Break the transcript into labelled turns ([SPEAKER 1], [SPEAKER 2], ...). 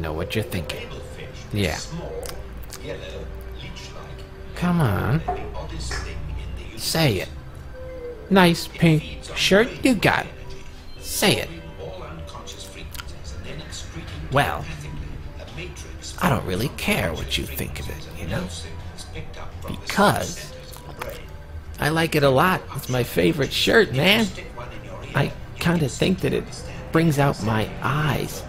[SPEAKER 1] know what you're thinking. Yeah. Come on. Say it. Nice pink shirt you got. Say it. Well, I don't really care what you think of it, you know? Because I like it a lot. It's my favorite shirt, man. I kind of think that it brings out my eyes.